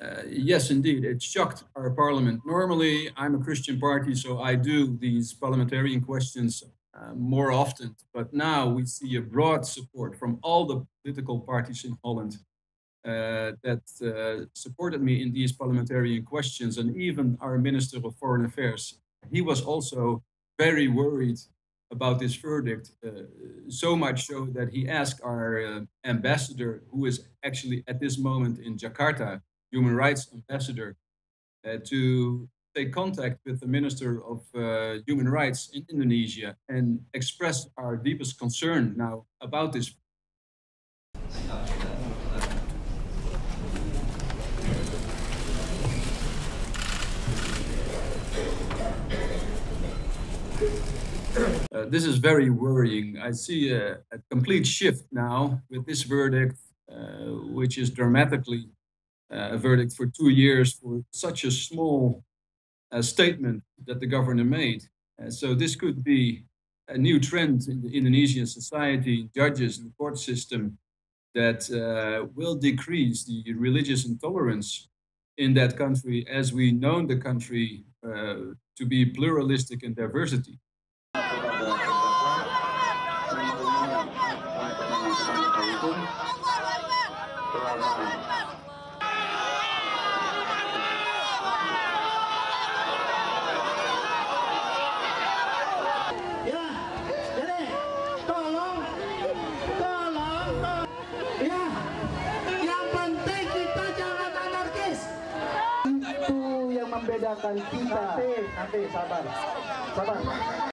Uh, yes, indeed, it shocked our parliament. Normally, I'm a Christian party, so I do these parliamentarian questions uh, more often. But now we see a broad support from all the political parties in Holland uh, that uh, supported me in these parliamentarian questions, and even our Minister of Foreign Affairs. He was also very worried about this verdict, uh, so much so that he asked our ambassador, who is actually at this moment in Jakarta, human rights ambassador, uh, to take contact with the Minister of uh, Human Rights in Indonesia and express our deepest concern now about this. Uh, this is very worrying. I see a, a complete shift now with this verdict, uh, which is dramatically uh, a verdict for two years for such a small uh, statement that the governor made. Uh, so this could be a new trend in the Indonesian society, judges and court system that uh, will decrease the religious intolerance in that country as we know the country uh, to be pluralistic and diversity. Yang membedakan kita. Nanti, nanti sabar, sabar.